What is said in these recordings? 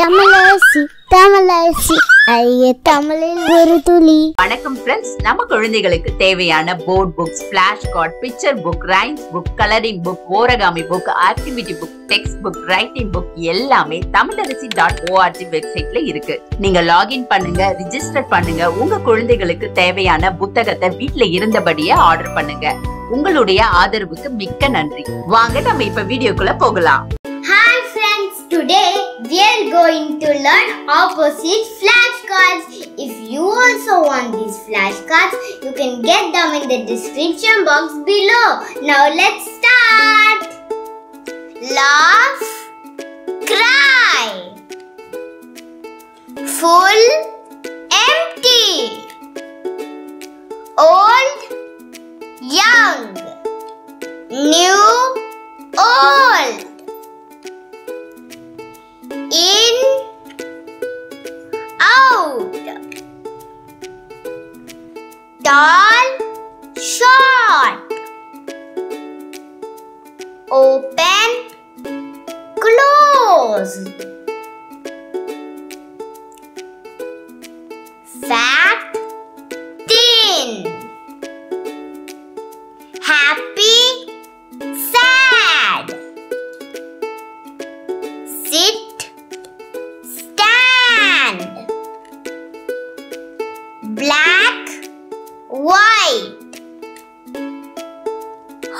தமிழரசி தமிழரசி. ஐய தமிழில் ஒரு துளி. வணக்கம் ஃப்ரெண்ட்ஸ் நம்ம குழந்தைகளுக்கு தேவையான board books flash card picture book rhymes book colouring book origami book activity book text book writing book எல்லாமே தமிழரசி டாட் ஓஆர்ஜி வெப்சைட்ல இருக்கு. நீங்க லாகின் பண்ணுங்க ரிஜிஸ்டர் பண்ணுங்க. உங்க குழந்தைகளுக்கு தேவையான புத்தகத்தை வீட்ல இருந்தபடியே ஆர்டர் பண்ணுங்க. உங்களுடைய ஆதரவுக்கு மிக்க நன்றி. வாங்க நம்ம இப்ப வீடியோக்குள்ள போகலாம். Hi friends, today we are going to learn opposite flashcards. If you also want these flashcards, you can get them in the description box below. Now let's start. Tall short. Open. Close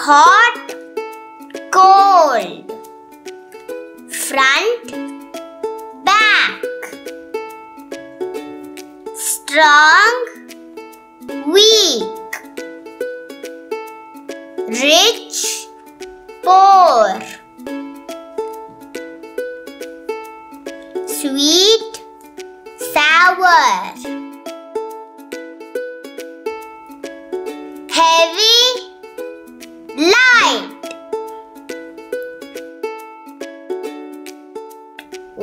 hot cold. Front back. Strong weak. Rich poor. Sweet, sour,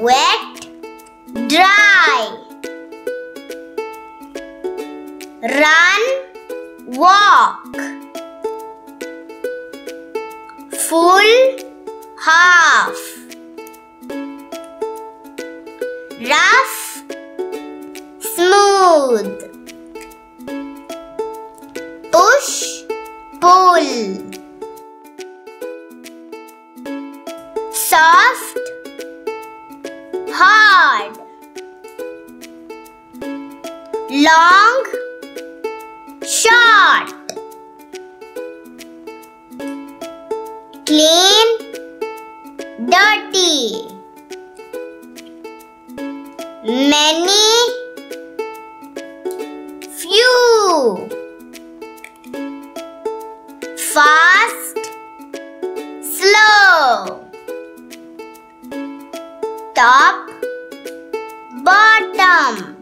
wet, dry, run, walk, full, half. Rough, smooth, push, pull, soft, hard, long, short, clean, dirty. Many, few, fast, bottom,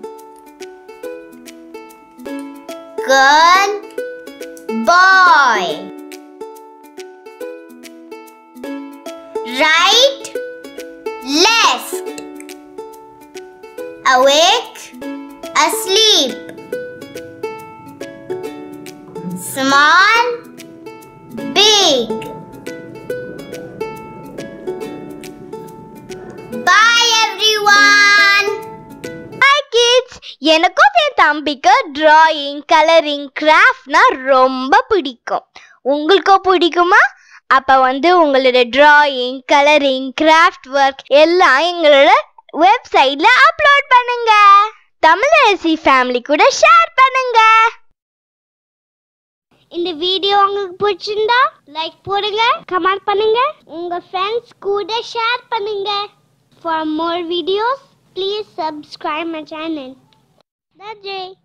girl, boy, right, left. Awake, asleep, small, எனக்கும் என் தம்பிக்கு drawing colouring கிராஃப்ட்னா ரொம்ப பிடிக்கும். உங்களுக்கும் பிடிக்குமா? அப்போ வந்து உங்களோட drawing colouring craft work எல்லாம் எங்களோட வெப்சைட்ல அப்லோட் பண்ணுங்க. தமிழரசி ஃபேமிலி கூட ஷேர் பண்ணுங்க. இந்த வீடியோ உங்களுக்கு பிடிச்சிருந்தா லைக் போடுங்க கமெண்ட் பண்ணுங்க. உங்க ஃப்ரெண்ட்ஸ் கூட ஷேர் பண்ணுங்க. For more videos please subscribe my channel da Jay.